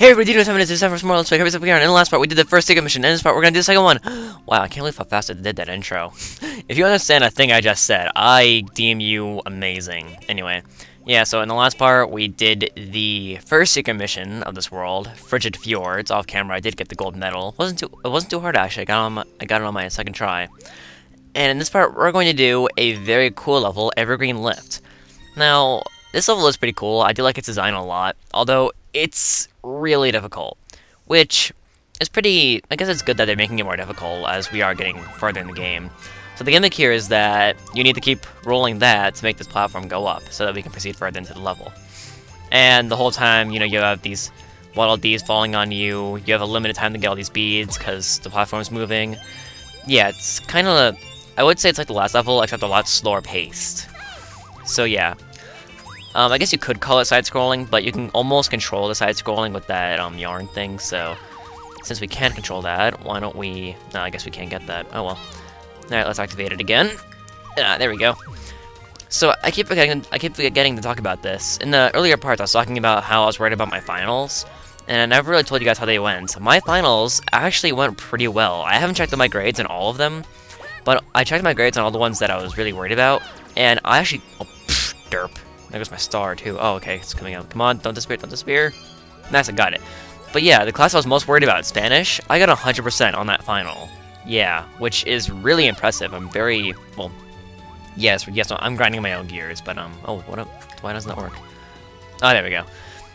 Hey everybody, doing minutes, it's time for more Let's Play Kirby's Epic Yarn. In the last part, we did the first secret mission. In this part, we're gonna do the second one. Wow, I can't believe how fast I did that intro. if you understand a thing I just said, I deem you amazing. Anyway, yeah, so in the last part, we did the first secret mission of this world, Frigid Fjords. Off camera, I did get the gold medal. Wasn't too, it wasn't too hard actually. I got, on my, I got it on my second try. And in this part, we're going to do a very cool level, Evergreen Lift. Now, this level is pretty cool. I do like its design a lot, although it's really difficult, which is pretty... I guess it's good that they're making it more difficult as we are getting further in the game. So the gimmick here is that you need to keep rolling that to make this platform go up, so that we can proceed further into the level. And the whole time, you know, you have these Waddle Dees falling on you, you have a limited time to get all these beads, because the platform's moving. Yeah, it's kind of... I would say it's like the last level, except a lot slower paced. So yeah, um, I guess you could call it side-scrolling, but you can almost control the side-scrolling with that um, yarn thing, so... Since we can't control that, why don't we... No, I guess we can't get that. Oh well. Alright, let's activate it again. Ah, there we go. So, I keep forgetting, I keep forgetting to talk about this. In the earlier parts, I was talking about how I was worried about my finals, and I never really told you guys how they went. My finals actually went pretty well. I haven't checked my grades in all of them, but I checked my grades on all the ones that I was really worried about, and I actually... Oh, pff, derp. There goes my star, too. Oh, okay, it's coming out. Come on, don't disappear, don't disappear. Nice, I got it. But yeah, the class I was most worried about, Spanish, I got 100% on that final. Yeah, which is really impressive. I'm very, well, yes, yes, I'm grinding my own gears, but, um, oh, what up? Why doesn't that work? Oh, there we go.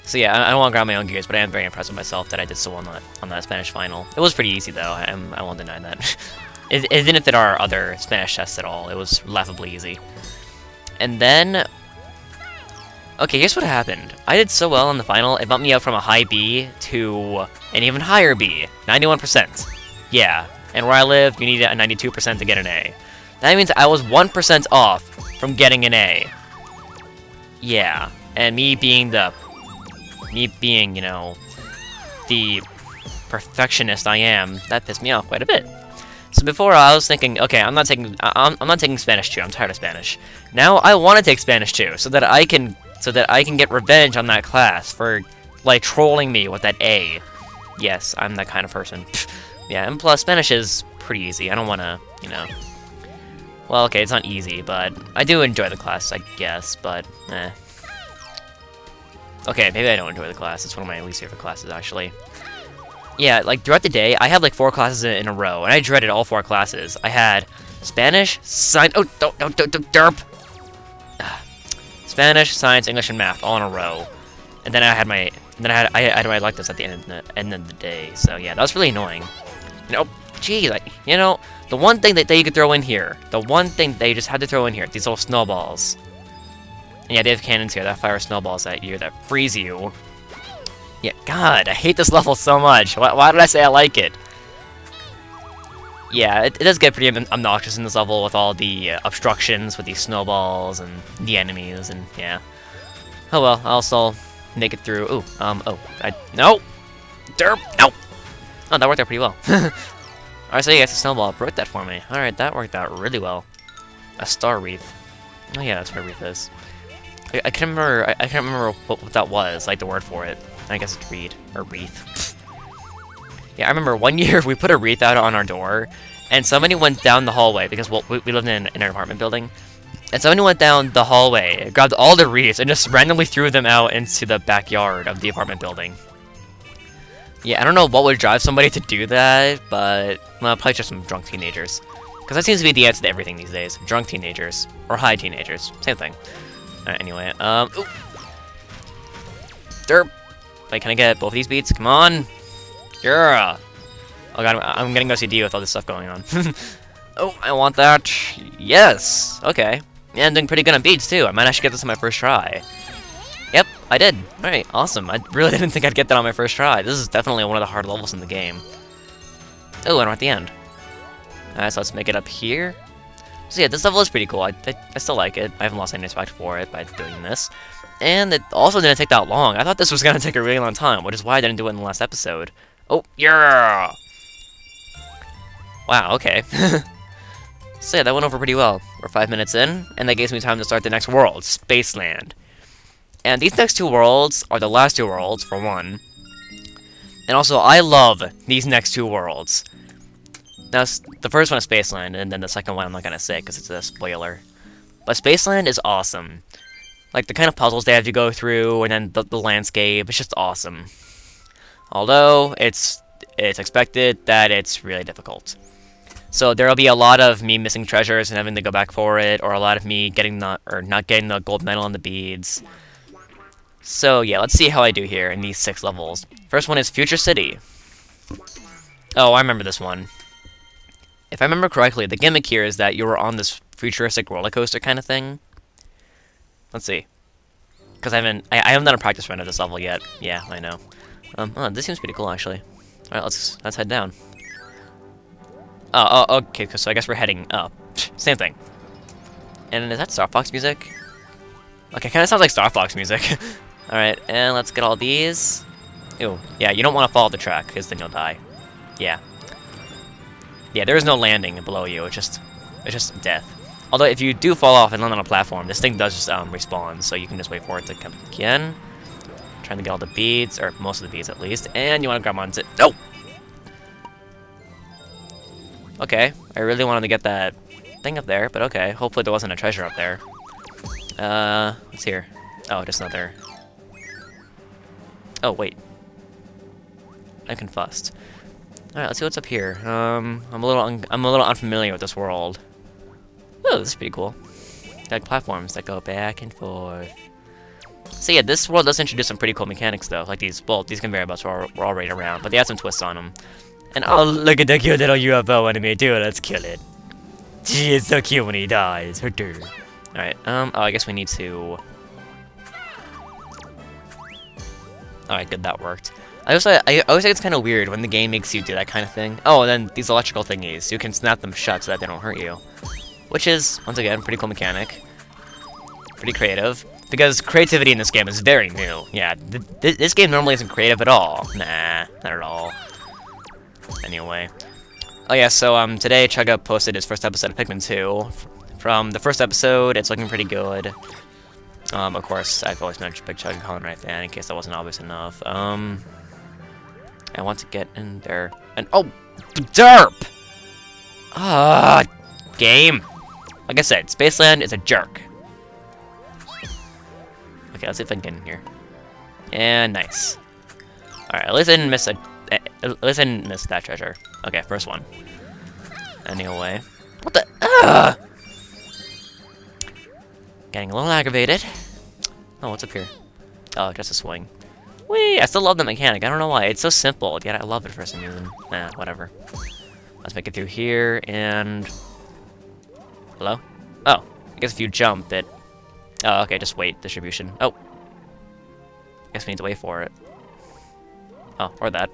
So yeah, I, I don't want to grind my own gears, but I am very impressed with myself that I did so well on that, on that Spanish final. It was pretty easy, though. I, I won't deny that. it, it didn't fit our other Spanish tests at all. It was laughably easy. And then, Okay, here's what happened. I did so well in the final, it bumped me up from a high B to an even higher B. 91%. Yeah, and where I live, you need a 92% to get an A. That means I was 1% off from getting an A. Yeah, and me being the... Me being, you know, the perfectionist I am, that pissed me off quite a bit. So before I was thinking, okay, I'm not taking I'm, I'm not taking Spanish 2. I'm tired of Spanish. Now I want to take Spanish 2 so that I can so that I can get revenge on that class for, like, trolling me with that A. Yes, I'm that kind of person. yeah, and plus, Spanish is pretty easy. I don't want to, you know... Well, okay, it's not easy, but I do enjoy the class, I guess, but, eh. Okay, maybe I don't enjoy the class. It's one of my least favorite classes, actually. Yeah, like, throughout the day, I had, like, four classes in a row, and I dreaded all four classes. I had Spanish, Science... Oh, don't, don't, don't, don't, derp! Spanish, Science, English, and Math all in a row. And then I had my, and then I had, I, had my electives at the end of the, end of the day. So yeah, that was really annoying. You know, gee, like, you know, the one thing that, you could throw in here, the one thing they just had to throw in here, these little snowballs. And yeah, they have cannons here that fire snowballs at you, that freeze you. Yeah, God, I hate this level so much. Why, why did I say I like it? Yeah, it, it, does get pretty obnoxious in this level with all the uh, obstructions with these snowballs and the enemies, and yeah. Oh well, I'll still make it through. Ooh, um, oh, I, no! Derp, no! Oh, that worked out pretty well. Alright, so you guys, the snowball broke that for me. Alright, that worked out really well. A star wreath. Oh yeah, that's what wreath is. I, I can't remember, I, I, can't remember what, what that was, like the word for it. I guess it's reed, or wreath. Yeah, I remember one year we put a wreath out on our door, and somebody went down the hallway, because well, we, we lived in, in an apartment building, and somebody went down the hallway, grabbed all the wreaths, and just randomly threw them out into the backyard of the apartment building. Yeah, I don't know what would drive somebody to do that, but well, probably just some drunk teenagers. Because that seems to be the answer to everything these days. Drunk teenagers. Or high teenagers. Same thing. Anyway, um. Derp! Wait, can I get both of these beads? Come on! Yeah. Oh god, I'm getting OCD with all this stuff going on. oh, I want that. Yes. Okay. Yeah, I'm doing pretty good on beads too. I might actually get this on my first try. Yep, I did. Alright, awesome. I really didn't think I'd get that on my first try. This is definitely one of the hard levels in the game. Oh, and we're at the end. Alright, so let's make it up here. So yeah, this level is pretty cool. I, I, I still like it. I haven't lost any respect for it by doing this. And it also didn't take that long. I thought this was going to take a really long time, which is why I didn't do it in the last episode. Oh, yeah! Wow, okay. so yeah, that went over pretty well. We're five minutes in, and that gives me time to start the next world, Spaceland. And these next two worlds are the last two worlds, for one. And also, I love these next two worlds. Now, the first one is Spaceland, and then the second one I'm not gonna say because it's a spoiler. But Spaceland is awesome. Like, the kind of puzzles they have to go through, and then the, the landscape, it's just awesome. Although, it's, it's expected that it's really difficult. So there'll be a lot of me missing treasures and having to go back for it, or a lot of me getting the, or not getting the gold medal and the beads. So yeah, let's see how I do here in these six levels. First one is Future City. Oh, I remember this one. If I remember correctly, the gimmick here is that you were on this futuristic roller coaster kind of thing. Let's see. Because I haven't, I, I, haven't done a practice run of this level yet. Yeah, I know. Um, oh, this seems pretty cool actually. All right, let's let's head down. Oh, oh, okay, so I guess we're heading up. Same thing. And is that Star Fox music? Okay, kind of sounds like Star Fox music. Alright, and let's get all these. Ew, yeah, you don't want to follow the track, because then you'll die. Yeah. Yeah, there is no landing below you, it's just, it's just death. Although, if you do fall off and land on a platform, this thing does just um, respawn, so you can just wait for it to come again. Trying to get all the beads, or most of the beads at least, and you want to grab onto- No! Okay, I really wanted to get that thing up there, but okay. Hopefully there wasn't a treasure up there. Uh, what's here? Oh, just another... Oh, wait. I'm confused. Alright, let's see what's up here. Um, I'm a little I'm a little unfamiliar with this world. Oh, this is pretty cool. Like platforms that go back and forth. So yeah, this world does introduce some pretty cool mechanics though, like these, well, these conveyor belts were, were already around, but they had some twists on them. And oh, look at the cute little UFO enemy dude, Let's kill it. Gee, it's so cute when he dies. Alright, um, oh, I guess we need to... Alright, good, that worked. I also, I always think it's kind of weird when the game makes you do that kind of thing. Oh, and then these electrical thingies, you can snap them shut so that they don't hurt you. Which is, once again, pretty cool mechanic. Pretty creative. Because creativity in this game is very new. Yeah, th th this game normally isn't creative at all. Nah, not at all. Anyway. Oh yeah, so um, today Chugga posted his first episode of Pikmin 2. From the first episode, it's looking pretty good. Um, of course, I've always a big Chugga con right there, in case that wasn't obvious enough. Um, I want to get in there. And oh, derp! Ah, game. Like I said, Spaceland is a jerk. Okay, let's see if I can get in here. And nice. Alright, at least I didn't miss a eh, at least I didn't miss that treasure. Okay, first one. Anyway. What the? Ugh! Getting a little aggravated. Oh, what's up here? Oh, just a swing. Whee! I still love the mechanic. I don't know why. It's so simple, yet I love it for some reason. Nah, whatever. Let's make it through here, and... Hello? Oh, I guess if you jump, it... Oh, okay, just wait. Distribution. Oh. I guess we need to wait for it. Oh, or that.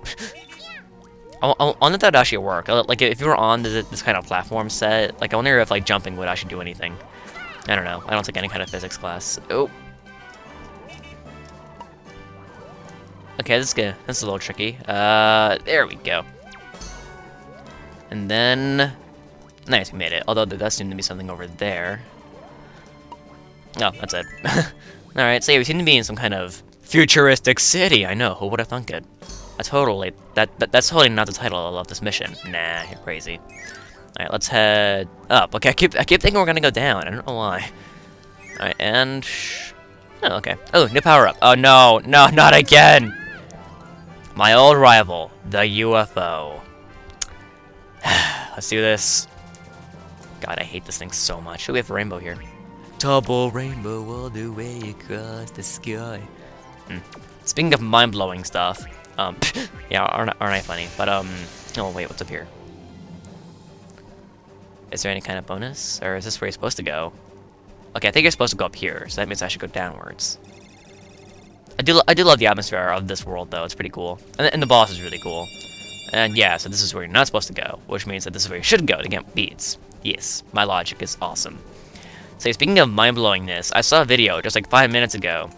I, I wonder if that would actually work. Uh, like, if you were on this, this kind of platform set, like, I wonder if, like, jumping would actually do anything. I don't know. I don't take any kind of physics class. Oh. Okay, this is good. This is a little tricky. Uh, there we go. And then... Nice, we made it. Although there does seem to be something over there. Oh, that's it. Alright, so yeah, we seem to be in some kind of futuristic city. I know, who would have thunk it? I totally that, that that's totally not the title of this mission. Nah, you're crazy. Alright, let's head up. Okay, I keep I keep thinking we're gonna go down. I don't know why. Alright, and Oh, okay. Oh, new power up. Oh no, no, not again! My old rival, the UFO. let's do this. God, I hate this thing so much. we have a rainbow here. Double rainbow all the way across the sky. Hmm. Speaking of mind-blowing stuff, um, yeah, aren't, aren't I funny? But, um, oh, wait, what's up here? Is there any kind of bonus? Or is this where you're supposed to go? Okay, I think you're supposed to go up here, so that means I should go downwards. I do, I do love the atmosphere of this world, though. It's pretty cool. And, and the boss is really cool. And yeah, so this is where you're not supposed to go, which means that this is where you should go to get beads. Yes, my logic is awesome. So speaking of mind-blowingness, I saw a video just like five minutes ago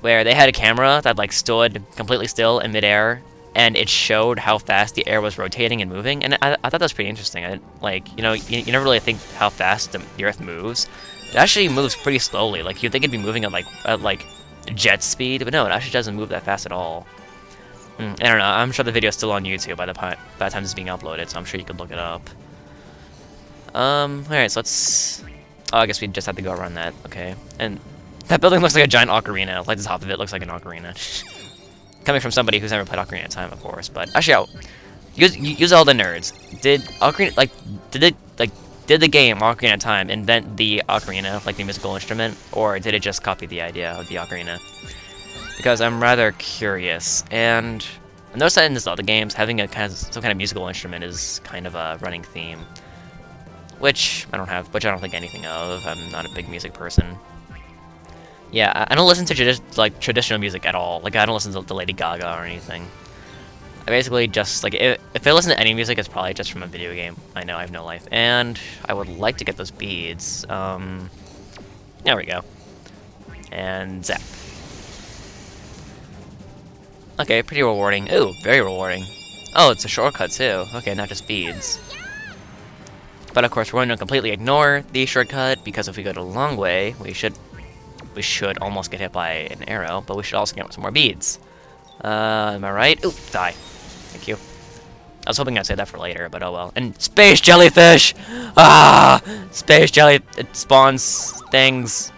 where they had a camera that like stood completely still in midair and it showed how fast the air was rotating and moving and I, I thought that was pretty interesting I, like you know you, you never really think how fast the, the, earth moves it actually moves pretty slowly like you'd think it'd be moving at like at like jet speed but no it actually doesn't move that fast at all Mm, I don't know. I'm sure the video is still on YouTube by the, by the time it's being uploaded, so I'm sure you could look it up. Um, alright, so let's... Oh, I guess we just have to go around that. Okay. And that building looks like a giant ocarina. Like the top of it looks like an ocarina. Coming from somebody who's never played Ocarina of Time, of course. But actually, I'll, use use all the nerds. Did Ocarina like did it like did the game Ocarina of Time invent the ocarina, like the musical instrument, or did it just copy the idea of the ocarina? Because I'm rather curious, and I noticed that in all the Zelda games, having a kind of some kind of musical instrument is kind of a running theme, which I don't have, which I don't think anything of. I'm not a big music person. Yeah, I don't listen to tradi like traditional music at all. Like I don't listen to Lady Gaga or anything. I basically just like if, if I listen to any music, it's probably just from a video game. I know I have no life, and I would like to get those beads. Um, there we go, and zap. Okay, pretty rewarding. Ooh, very rewarding. Oh, it's a shortcut too. Okay, not just beads. But of course, we're going to completely ignore the shortcut because if we go the long way, we should we should almost get hit by an arrow, but we should also get some more beads. Uh, am I right? Ooh, die. Thank you. I was hoping I'd say that for later, but oh well. And space jellyfish! Ah! Space jelly... It spawns things.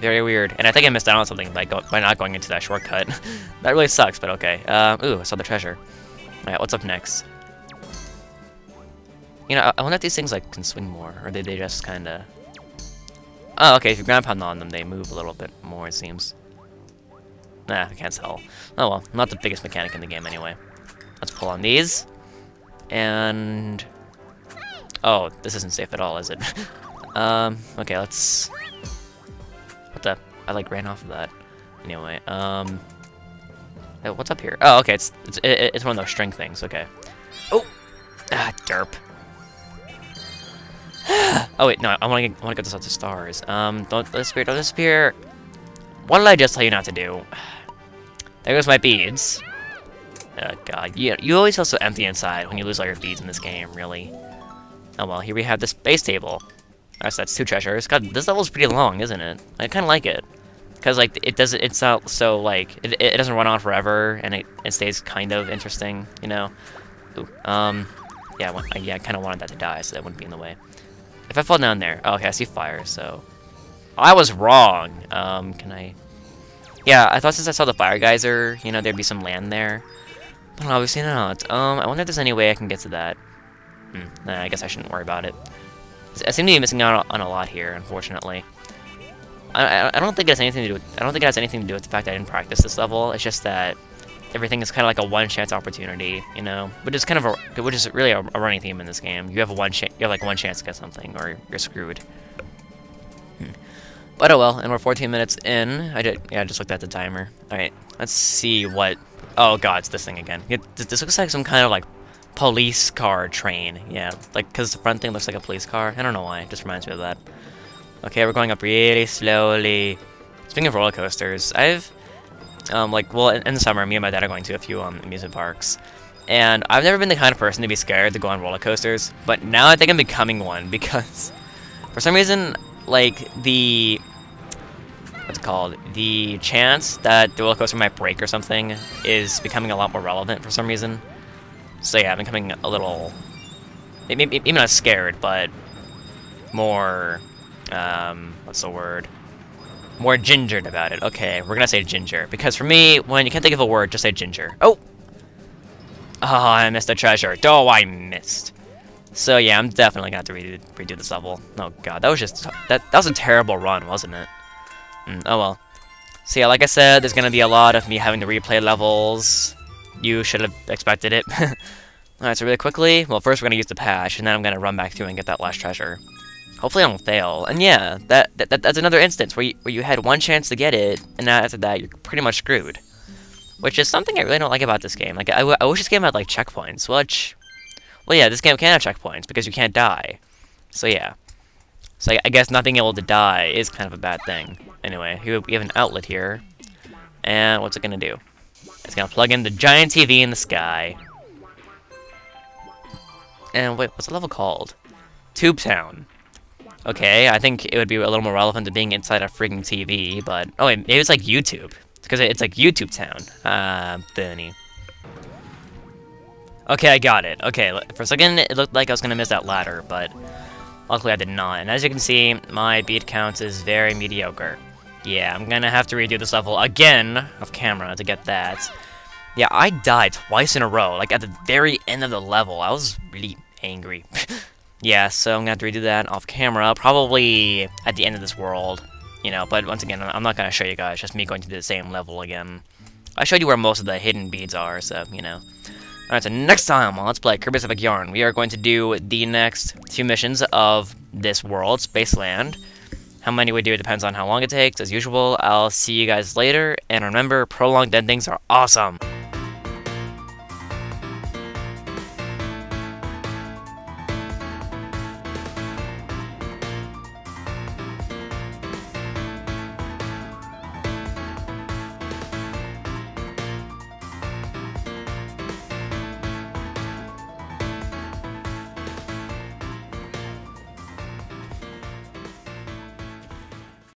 Very weird. And I think I missed out on something by, go by not going into that shortcut. that really sucks, but okay. Uh, ooh, I saw the treasure. Alright, what's up next? You know, I, wonder if these things like can swing more, or did they just kind of... Oh, okay, if you ground pound on them, they move a little bit more, it seems. Nah, I can't tell. Oh well, not the biggest mechanic in the game anyway. Let's pull on these. And... Oh, this isn't safe at all, is it? um, okay, let's... What the... I, like, ran off of that. Anyway, um... What's up here? Oh, okay, it's, it's, it's one of those string things, okay. Oh! Ah, derp. Oh wait, no, I want to I want to get this out to stars. Um, don't disappear, don't disappear. What did I just tell you not to do? There goes my beads. Oh god, you, you always feel so empty inside when you lose all your beads in this game, really. Oh well, here we have the space table. That's that's two treasures. God, this level's pretty long, isn't it? I kind of like it. Because, like, it doesn't, it's not so, like, it, it doesn't run on forever, and it, it stays kind of interesting, you know? Ooh, um, yeah, I, yeah, I kind of wanted that to die, so that wouldn't be in the way. If I fall down there... Oh, okay, I see fire, so... I was wrong! Um, can I... Yeah, I thought since I saw the fire geyser, you know, there'd be some land there. But obviously not. Um, I wonder if there's any way I can get to that. Hmm, nah, I guess I shouldn't worry about it. I seem to be missing out on a lot here, unfortunately. I, I don't think it has anything to do with, I don't think it has anything to do with the fact that I didn't practice this level. It's just that everything is kind of like a one chance opportunity, you know, which is kind of a, which is really a, a running theme in this game. You have a one chance, you have like one chance to get something, or you're screwed. Hmm. But oh well, and we're 14 minutes in. I did, yeah, I just looked at the timer. All right, let's see what. Oh god, it's this thing again. It, this looks like some kind of like police car train. Yeah, like because the front thing looks like a police car. I don't know why. It just reminds me of that. Okay, we're going up really slowly. Speaking of roller coasters, I've um, like, well, in, in, the summer, me and my dad are going to a few um, amusement parks. And I've never been the kind of person to be scared to go on roller coasters, but now I think I'm becoming one because for some reason, like, the... What's it called? The chance that the roller coaster might break or something is becoming a lot more relevant for some reason. So yeah, I'm becoming a little... Maybe not scared, but more... Um, what's the word? More gingered about it. Okay, we're gonna say ginger. Because for me, when you can't think of a word, just say ginger. Oh! Oh, I missed a treasure. Oh, I missed. So yeah, I'm definitely gonna have to redo, redo this level. Oh god, that was just... That, that was a terrible run, wasn't it? Mm, oh well. So yeah, like I said, there's gonna be a lot of me having to replay levels. You should have expected it. Alright, so really quickly, well first we're gonna use the patch, and then I'm gonna run back through and get that last treasure. Hopefully I don't fail. And yeah, that, that that's another instance where you, where you had one chance to get it, and now after that you're pretty much screwed. Which is something I really don't like about this game. Like, I, I wish this game had, like, checkpoints, which... Well, yeah, this game can have checkpoints, because you can't die. So, yeah. So, I guess not being able to die is kind of a bad thing. Anyway, we have an outlet here. And what's it gonna do? It's gonna plug in the giant TV in the sky. And wait, what's the level called? Tube Town. Okay, I think it would be a little more relevant to being inside a freaking TV, but... Oh, wait, maybe it's like YouTube. Because it's like YouTube Town. Uh, Bernie. Okay, I got it. Okay, for a second it looked like I was gonna miss that ladder, but luckily I did not. And as you can see, my bead count is very mediocre. Yeah, I'm gonna have to redo this level again off camera to get that. Yeah, I died twice in a row, like at the very end of the level. I was really angry. yeah, so I'm gonna have to redo that off camera, probably at the end of this world. You know, but once again, I'm not gonna show you guys, just me going to the same level again. I showed you where most of the hidden beads are, so, you know. Alright, so next time on Let's Play Kirby's Epic Yarn, we are going to do the next two missions of this world, Spaceland. How many we do depends on how long it takes. As usual, I'll see you guys later, and remember, prolonged endings are awesome!